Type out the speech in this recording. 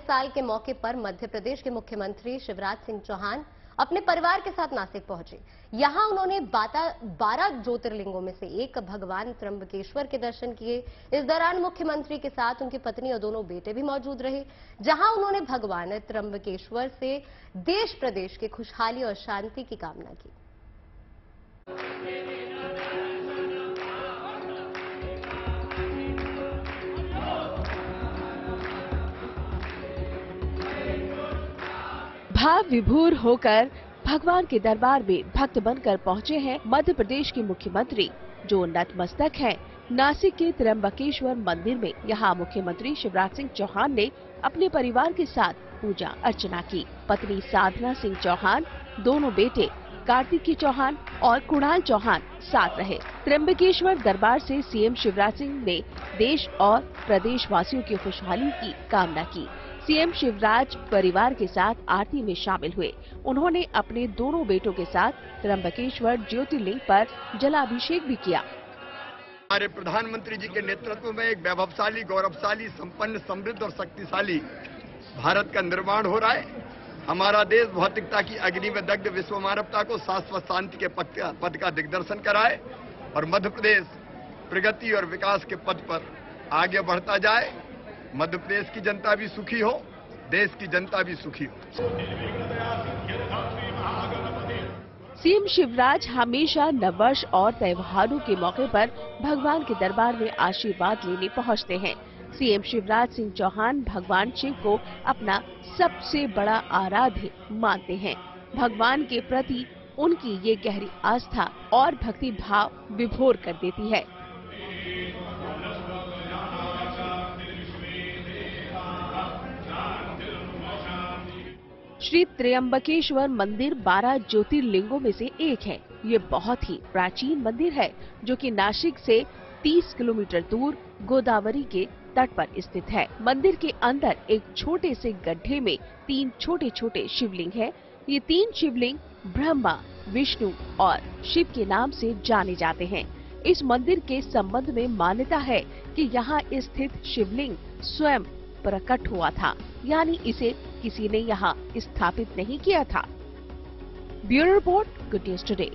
साल के मौके पर मध्य प्रदेश के मुख्यमंत्री शिवराज सिंह चौहान अपने परिवार के साथ नासिक पहुँचे। यहाँ उन्होंने बारह ज्योतिर्लिंगों में से एक भगवान त्र्यंबकेश्वर के दर्शन किए। इस दौरान मुख्यमंत्री के साथ उनकी पत्नी और दोनों बेटे भी मौजूद रहे, जहाँ उन्होंने भगवान त्र्यंबकेश्वर से देश प्रदेश की खुशहाली और शांति की कामना की। भाव विभूर होकर भगवान के दरबार में भक्त बनकर पहुँचे हैं मध्य प्रदेश के मुख्यमंत्री, जो नतमस्तक हैं। नासिक के त्र्यंबकेश्वर मंदिर में यहाँ मुख्यमंत्री शिवराज सिंह चौहान ने अपने परिवार के साथ पूजा अर्चना की। पत्नी साधना सिंह चौहान, दोनों बेटे कार्तिकी चौहान और कुणाल चौहान साथ रहे। त्र्यंबकेश्वर दरबार से सीएम शिवराज सिंह ने देश और प्रदेश वासियों की खुशहाली की कामना की। सीएम शिवराज परिवार के साथ आरती में शामिल हुए। उन्होंने अपने दोनों बेटों के साथ त्र्यंबकेश्वर ज्योतिर्लिंग पर जलाभिषेक भी किया। हमारे प्रधानमंत्री जी के नेतृत्व में एक वैभवशाली, गौरवशाली, संपन्न, समृद्ध और शक्तिशाली भारत का निर्माण हो रहा है। हमारा देश भौतिकता की अग्नि में दग्ध विश्व मानवता को शाश्वत शांति के पद का दिग्दर्शन कराए और मध्य प्रदेश प्रगति और विकास के पद पर आगे बढ़ता जाए। मध्य प्रदेश की जनता भी सुखी हो, देश की जनता भी सुखी हो। सीएम शिवराज हमेशा नववर्ष और त्योहारों के मौके पर भगवान के दरबार में आशीर्वाद लेने पहुँचते हैं। सीएम शिवराज सिंह चौहान भगवान शिव को अपना सबसे बड़ा आराध्य मानते हैं। भगवान के प्रति उनकी ये गहरी आस्था और भक्ति भाव विभोर कर देती है। श्री त्र्यंबकेश्वर मंदिर 12 ज्योतिर्लिंगों में से एक है। ये बहुत ही प्राचीन मंदिर है, जो कि नासिक से 30 किलोमीटर दूर गोदावरी के तट पर स्थित है। मंदिर के अंदर एक छोटे से गड्ढे में तीन छोटे छोटे शिवलिंग है। ये तीन शिवलिंग ब्रह्मा, विष्णु और शिव के नाम से जाने जाते हैं। इस मंदिर के संबंध में मान्यता है कि यहाँ स्थित शिवलिंग स्वयं प्रकट हुआ था, यानी इसे किसी ने यहाँ स्थापित नहीं किया था। Bureau report good news today